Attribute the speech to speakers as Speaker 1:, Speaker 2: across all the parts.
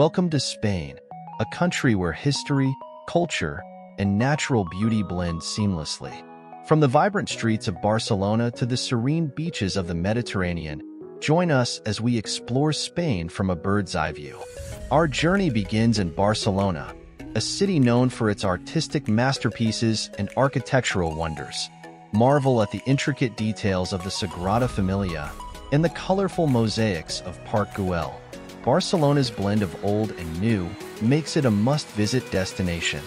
Speaker 1: Welcome to Spain, a country where history, culture, and natural beauty blend seamlessly. From the vibrant streets of Barcelona to the serene beaches of the Mediterranean, join us as we explore Spain from a bird's eye view. Our journey begins in Barcelona, a city known for its artistic masterpieces and architectural wonders. Marvel at the intricate details of the Sagrada Familia and the colorful mosaics of Park Güell. Barcelona's blend of old and new makes it a must-visit destination.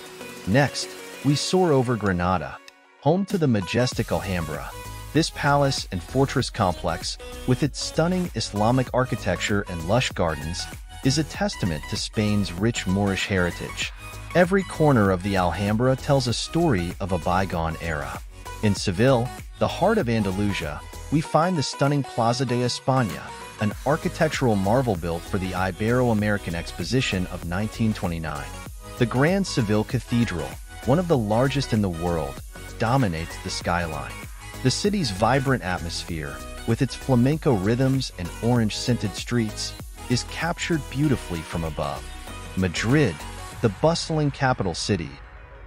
Speaker 1: Next, we soar over Granada, home to the majestic Alhambra. This palace and fortress complex, with its stunning Islamic architecture and lush gardens, is a testament to Spain's rich Moorish heritage. Every corner of the Alhambra tells a story of a bygone era. In Seville, the heart of Andalusia, we find the stunning Plaza de España, an architectural marvel built for the Ibero-American Exposition of 1929. The Grand Seville Cathedral, one of the largest in the world, dominates the skyline. The city's vibrant atmosphere, with its flamenco rhythms and orange-scented streets, is captured beautifully from above. Madrid, the bustling capital city,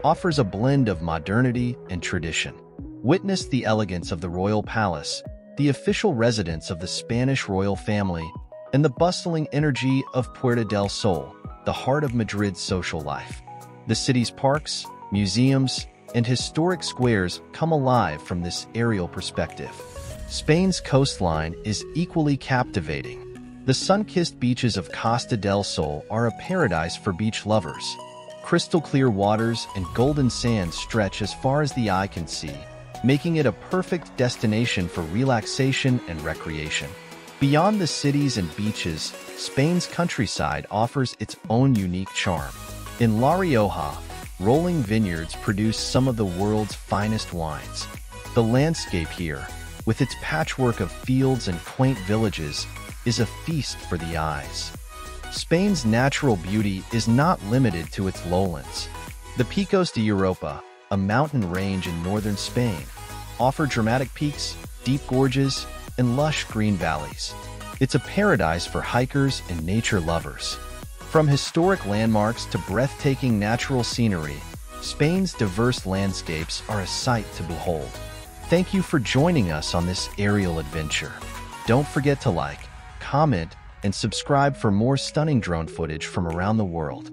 Speaker 1: offers a blend of modernity and tradition. Witness the elegance of the royal palace the official residence of the Spanish royal family, and the bustling energy of Puerta del Sol, the heart of Madrid's social life. The city's parks, museums, and historic squares come alive from this aerial perspective. Spain's coastline is equally captivating. The sun-kissed beaches of Costa del Sol are a paradise for beach lovers. Crystal clear waters and golden sands stretch as far as the eye can see, making it a perfect destination for relaxation and recreation. Beyond the cities and beaches, Spain's countryside offers its own unique charm. In La Rioja, rolling vineyards produce some of the world's finest wines. The landscape here, with its patchwork of fields and quaint villages, is a feast for the eyes. Spain's natural beauty is not limited to its lowlands. The Picos de Europa, a mountain range in northern Spain, offer dramatic peaks, deep gorges, and lush green valleys. It's a paradise for hikers and nature lovers. From historic landmarks to breathtaking natural scenery, Spain's diverse landscapes are a sight to behold. Thank you for joining us on this aerial adventure. Don't forget to like, comment, and subscribe for more stunning drone footage from around the world.